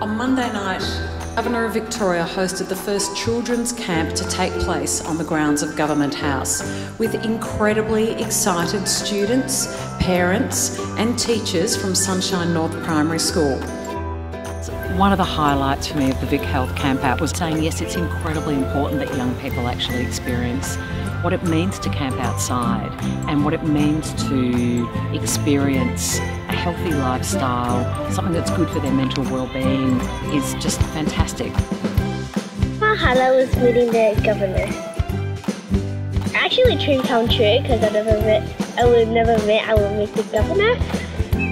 On Monday night, Governor of Victoria hosted the first children's camp to take place on the grounds of Government House with incredibly excited students, parents, and teachers from Sunshine North Primary School. One of the highlights for me of the VicHealth Camp out was saying, yes, it's incredibly important that young people actually experience what it means to camp outside and what it means to experience healthy lifestyle, something that's good for their mental well-being is just fantastic. My highlight was meeting the governor. Actually, dream come true because I never met, I would never met, I would meet the governor,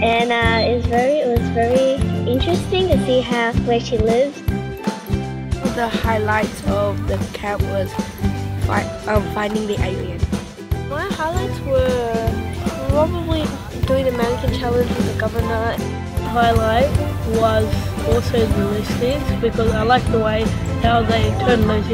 and uh, it was very, it was very interesting to see how where she lives. The highlights of the camp was fi um, finding the alien. My highlights were probably doing the mannequin challenge with the governor. Highlight was also the listeners because I like the way how they turn those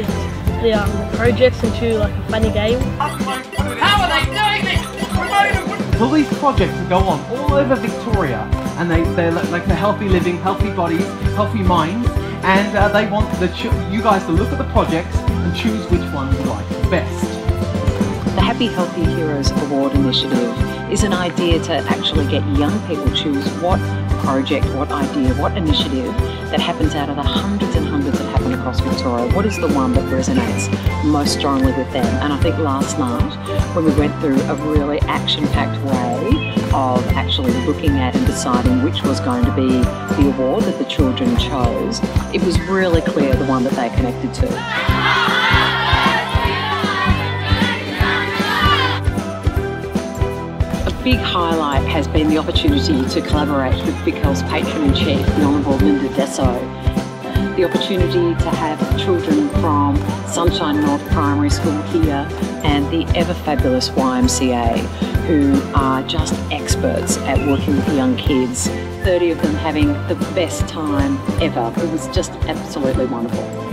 the, um, projects into like a funny game. How are they doing this? All these projects go on all over Victoria and they, they're like the healthy living, healthy bodies, healthy minds, and uh, they want the you guys to look at the projects and choose which one you like the best. The Healthy Heroes Award Initiative is an idea to actually get young people choose what project, what idea, what initiative that happens out of the hundreds and hundreds that happen across Victoria. What is the one that resonates most strongly with them? And I think last night, when we went through a really action packed way of actually looking at and deciding which was going to be the award that the children chose, it was really clear the one that they connected to. Big highlight has been the opportunity to collaborate with VicHealth's patron in chief, the Honourable Linda Dessau. The opportunity to have children from Sunshine North Primary School here and the ever fabulous YMCA who are just experts at working with young kids. 30 of them having the best time ever. It was just absolutely wonderful.